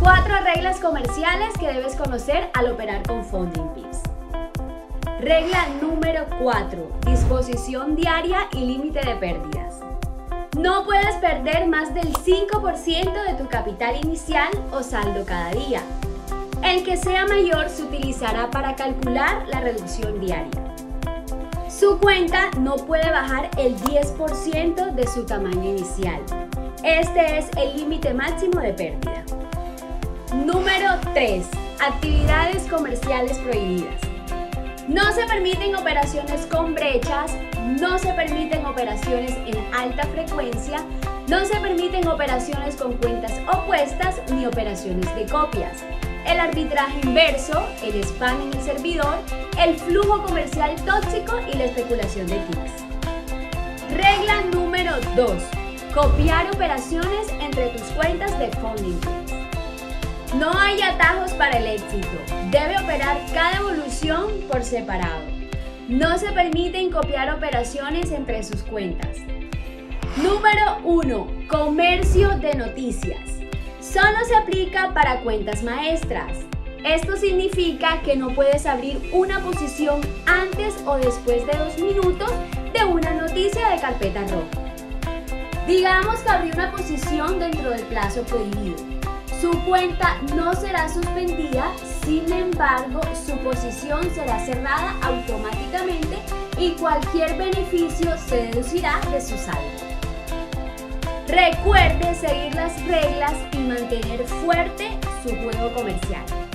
Cuatro reglas comerciales que debes conocer al operar con Funding Pips. Regla número 4. Disposición diaria y límite de pérdidas. No puedes perder más del 5% de tu capital inicial o saldo cada día. El que sea mayor se utilizará para calcular la reducción diaria. Su cuenta no puede bajar el 10% de su tamaño inicial. Este es el límite máximo de pérdida. Número 3. Actividades comerciales prohibidas. No se permiten operaciones con brechas, no se permiten operaciones en alta frecuencia, no se permiten operaciones con cuentas opuestas ni operaciones de copias. El arbitraje inverso, el spam en el servidor, el flujo comercial tóxico y la especulación de tics. Regla número 2. Copiar operaciones entre tus cuentas de funding. No hay atajos para el éxito. Debe operar cada evolución por separado. No se permiten copiar operaciones entre sus cuentas. Número 1. Comercio de noticias. Solo se aplica para cuentas maestras. Esto significa que no puedes abrir una posición antes o después de dos minutos de una noticia de carpeta roja. Digamos que abrí una posición dentro del plazo prohibido. Su cuenta no será suspendida, sin embargo, su posición será cerrada automáticamente y cualquier beneficio se deducirá de su saldo. Recuerde seguir las reglas y mantener fuerte su juego comercial.